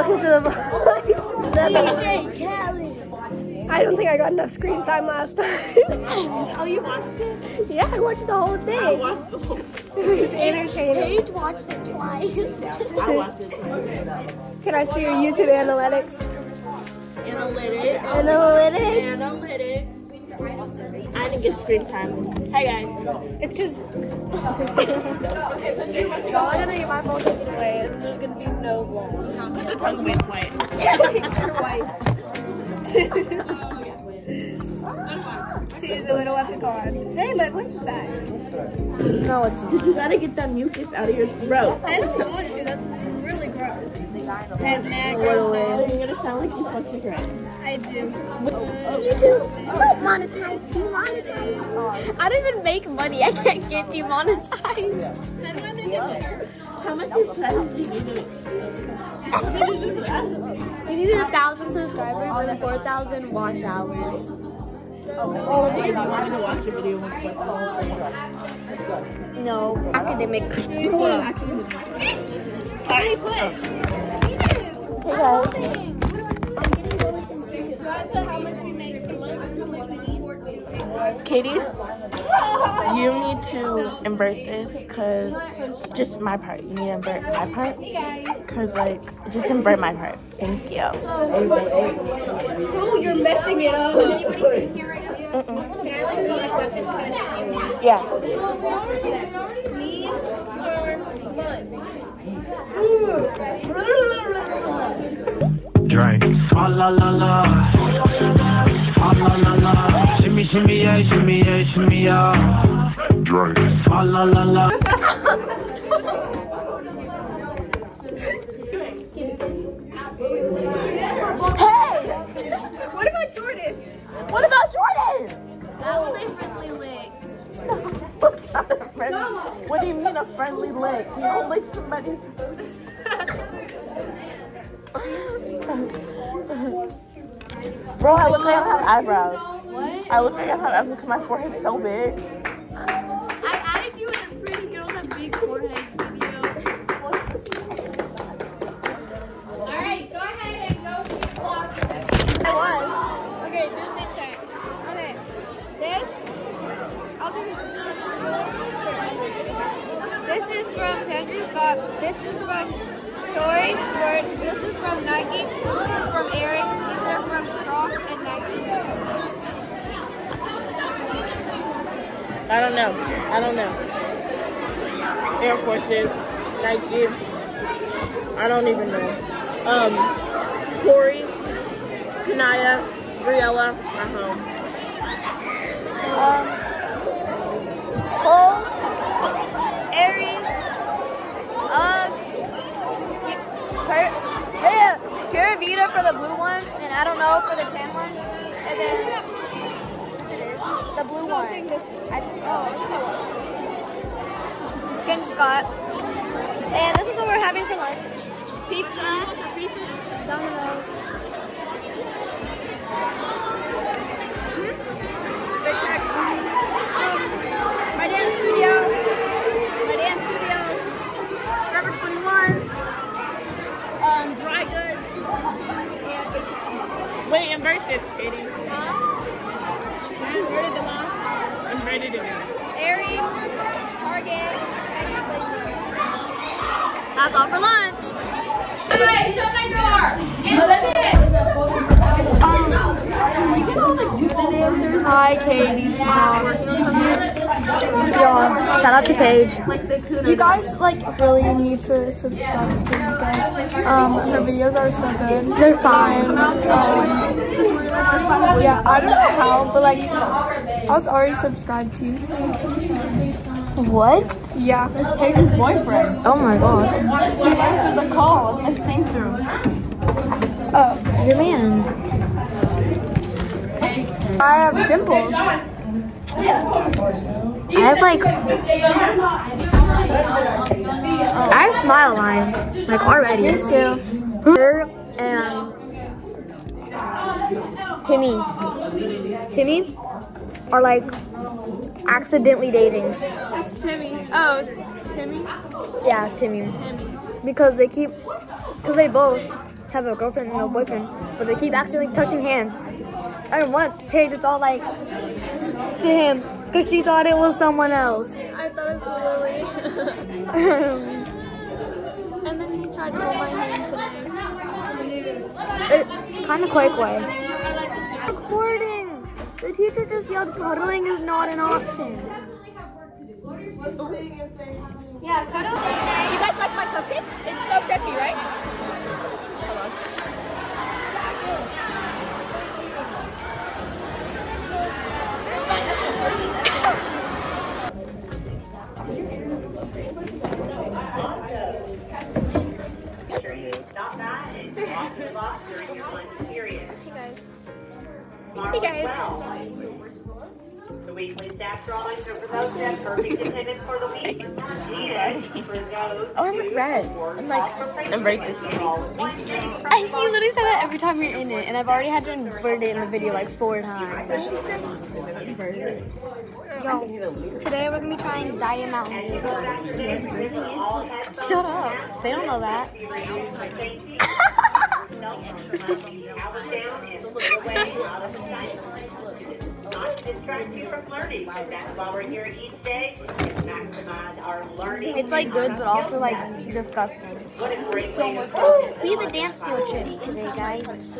Welcome to the vlog. I don't think I got enough screen time last time. Oh, you watched it? yeah, I watched the whole I thing. watched the whole It was entertaining. Paige watched it twice. I watched it. Can I see your YouTube analytics? Analytics. Analytics? Analytics. I didn't get screen time. Hi guys. It's because Y'all are gonna get my phone taken away, and there's gonna be no vlogs. Put the tongue away quiet. she's a little epic on. Hey, my voice is back. No, it's Cause you gotta get that mucus out of your throat. I don't want to. That's really gross. Has mad literally. You're gonna sound like you smoke cigarettes. I do. Oh, YouTube. Don't oh, monetize. Demonetize. I don't even make money. I can't get demonetized. How do I make it? How much is do you need? We needed a thousand subscribers and four thousand watch hours. Oh, oh if you wanted to watch a video with No, academic. Actually. Hey, put. We need? Cady, you need to invert this because just my part. You need to invert my part because like just invert my part. Thank you. Oh, you're messing it up. Yeah. Me Drink. Ah la la la. Ah la la la. Shimmy shimmy yeah, shimmy yeah, shimmy yeah. Drink. Ah la la la. What about Jordan? What about Jordan? That was a friendly lick. What's not a friendly? What do you mean a friendly lick? You don't lick somebody's. Bro, I look like I have eyebrows. What? I look like I have eyebrows because my forehead's so big. From. This is from Tory Burch. This is from Nike. This is from Eric. These are from Croc and Nike. I don't know. I don't know. Air Forces, Nike. I don't even know. Um, Corey, Kanaya, Briella, are home. Um, Scott. And this is what we're having for lunch. Pizza, pizza, Domino's. Big check. Um, my dance studio. My dance studio. Forever 21. Um, dry goods. And H&M. Wait, invert this, Cady. Inverted the last Inverted it. Aerie, Target, That's all for lunch. Hi, Cady's mom. Yo, shout out to Paige. You guys like really need to subscribe to her because um her videos are so good. They're fine. Um, yeah, I don't know how, but like I was already subscribed to you. What? Yeah. Cady's boyfriend. Oh my gosh. He answered the call in Pink's room. Oh, Your man. I have dimples. I have like I have smile lines like already. Me too. Her and Timmy. Timmy are like accidentally dating. That's Timmy. Oh, Timmy. Yeah, Timmy. Because they keep, because they both have a girlfriend and a boyfriend, but they keep accidentally touching hands. And once Paige was all like to him because she thought it was someone else. I thought it was Lily. and then he tried to hold my hand today. it's kind of way. Recording. The teacher just yelled, "Cuddling is not an option." Yeah, cuddle. You guys like my cupcakes? It's so preppy, right? Stop that and walk the block during your lunch period. Hey guys. Hey guys. The weekly staff drawings are for those who have perfect attendance for the week. And for those Oh, I look red. I'm like, invert this. I, you literally say that every time you're in it, and I've already had to invert it in the video like four times. Yo, today we're gonna be trying Diet Mountain Dew. Shut up. They don't know that. not to distract you from learning. That's why we're here each day to maximize our learning. It's like good, but also like disgusting. What a great way to We have a dance field trip today, guys.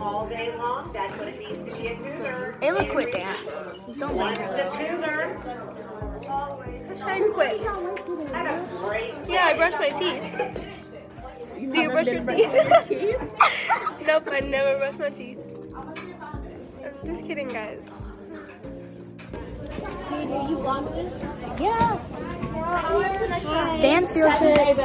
all day long. That's what it means to be a cougar. Ayla quit dance. Don't blame her. The cougar. Hashtag quit. Have a great Yeah, I brushed my teeth. Do you brush your teeth? nope, I never brush my teeth. I'm just kidding, guys. Yeah. Dance field trip.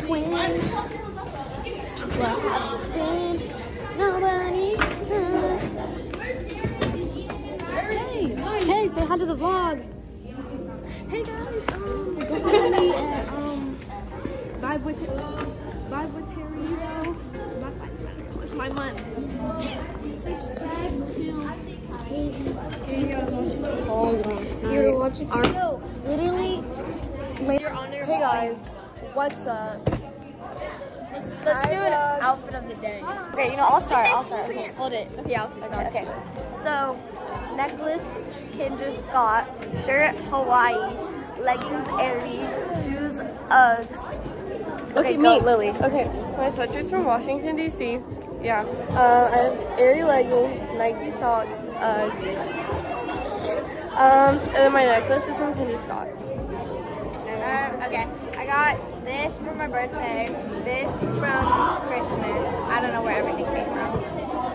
Twins. What happened? Nobody knows. Hey, say hi to the vlog. Hey guys, um, Vibe with Vibe with my month? Subscribe to. You're watching our literally later on Hey guys, what's up? Let's, let's do an outfit of the day. Okay, you know, I'll start. I'll start. Hold it. Okay, I'll start. Okay. So, necklace, Kendra Scott, shirt, Hawaii, leggings, Aries, shoes, Uggs. Okay, go, me. Lily. Okay, so my sweatshirt's from Washington, D.C. Yeah. Uh, I have Aerie leggings, Nike socks, Uggs. Um, and then my necklace is from Kendra Scott. Um, okay, I got this for my birthday, this from Christmas. I don't know where everything came from.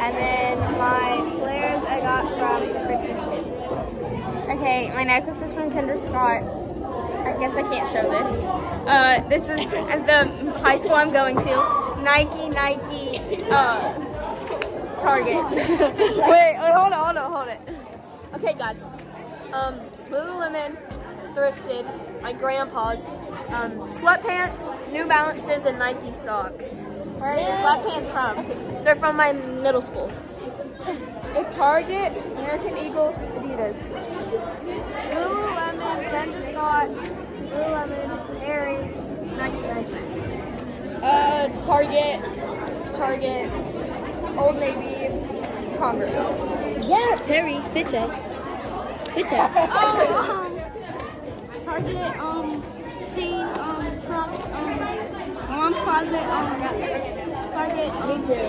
And then my flares I got from the Christmas kit. Okay, my necklace is from Kendra Scott. I guess I can't show this. Uh, this is the high school I'm going to. Nike, Nike, uh, Target. Wait, wait, hold on, hold on, hold it. Okay, guys. Um, Lululemon, thrifted, my grandpa's, um, sweatpants, New Balances, and Nike socks. Where are your sweatpants from? They're from my middle school. Target, American Eagle, Adidas. Lululemon, Kendra Scott, Lululemon, Aerie, Nike, Nike. Uh, Target, Target, Old Navy, Converse. Yeah, Terry, fit check. Fit check. Target, um, chain, um, Crocs, um, mom's closet, um, Target. Me too.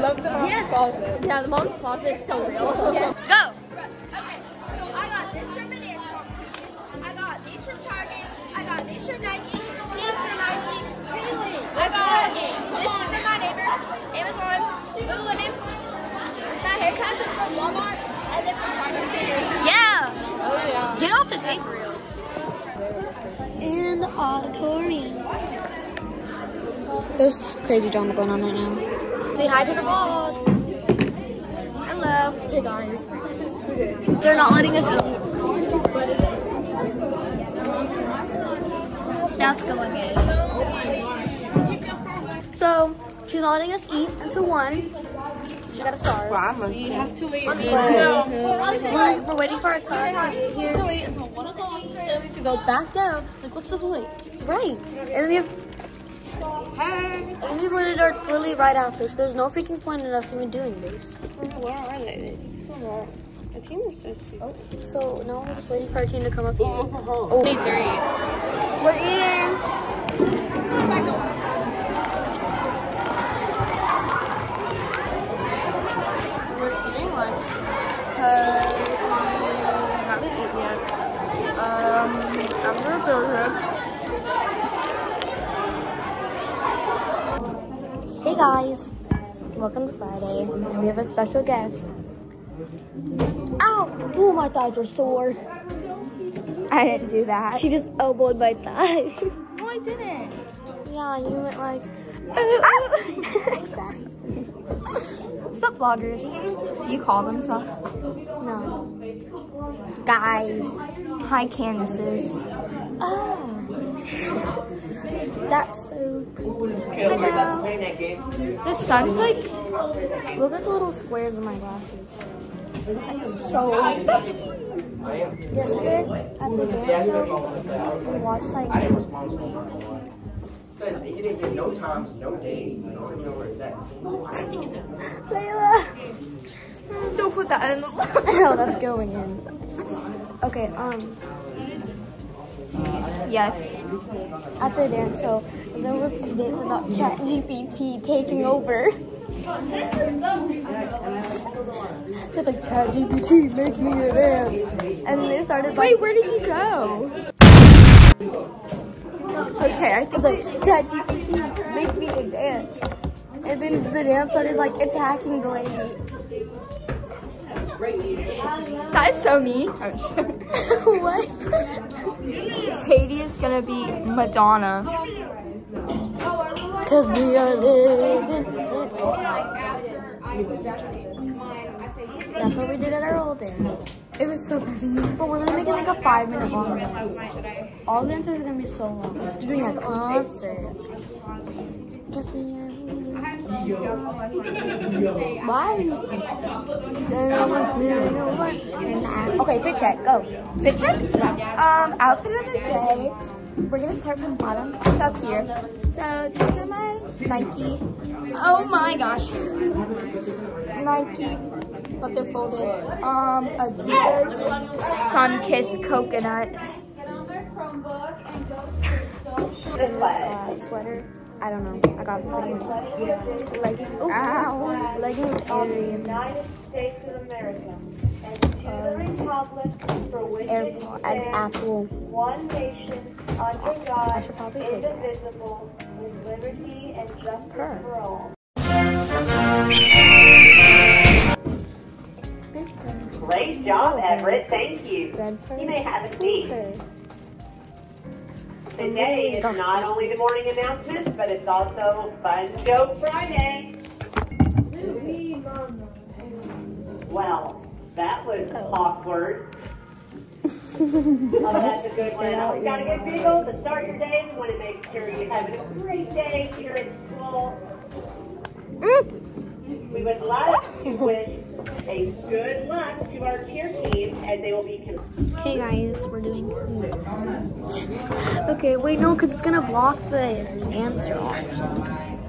Love the mom's closet. Yeah, the mom's closet is so real. Go. This from my neighbor, Amazon. My haircuts are from Walmart, and then from Target. Yeah. Oh yeah. Get off the tape. In the auditorium. There's crazy drama going on right now. Say hi to the vlog. Hello. Hey guys. They're not letting us eat. That's going in. So, she's not letting us eat until 1. We gotta star. Well, I'm we have to wait. We're, we're waiting for our class to get here. wait until one o'clock then we have to go back down. Like, what's the point? Right. And then we have. Hey. And then we have literally, literally right after, so there's no freaking point in us even doing this. Where are they? The team is so cute. Oh, so now we're just waiting for our team to come up here. Oh. oh. We're eating. We're eating lunch because we haven't eaten yet. Um, I'm gonna fill her. Hey guys, welcome to Friday. We have a special guest. Ow! Oh, my thighs are sore. I didn't do that. She just elbowed my thigh. No, I didn't. yeah, you went like. exactly. Stop vloggers. Do you call them stuff? No. Guys. Hi, Candaces. Oh. That's so cool. The sun's like Look at the little squares in my glasses. so. Yesterday at the dance show, we watched like Because he didn't get no times, no date. I don't even know where it's at. Layla. Don't put that in the no, that's going in. Okay, um, Yes. at the dance show, there was this dance about ChatGPT taking over. Said like ChatGPT, make me a dance, and they started like. Wait, where did you go? Okay, I think like ChatGPT, make me a dance, and then the dance started like attacking the lady. That is so me. What? Cady is gonna be Madonna. Cause we are living. That's what we did at our old dance. It was so funny. But we're gonna make it like a five minute long. All the dances are gonna be so long. We're doing a concert. Guess we? Okay, fit check, go. Fit check? Um, outfit of the day. We're gonna start from bottom to up here. So these are my Nike. Oh my gosh. Nike, but they're folded. Um, Adidas Sunkissed Coconut. Uh, sweater. I don't know. I got you. Leggings. Oh, Ow. Leggings Aerie. United States of America and to the republic for which it AirPods. stands, Apple. one nation, under I God, should probably indivisible, with liberty and justice Her. for all. Great job, Everett. Thank you. You may have a seat. Today is not only the morning announcements, but it's also Fun Joke Friday. Well, that was awkward. oh, that's a good one. Always got a good giggle to start your day. We want to make sure you're having a great day here at school. Mm. We would like to wish a good luck to our cheer team as they will be Okay, guys, we're doing. okay, wait, no, because it's gonna block the answer options.